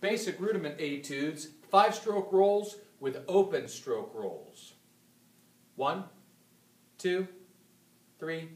basic rudiment etudes, five stroke rolls with open stroke rolls. One, two, three.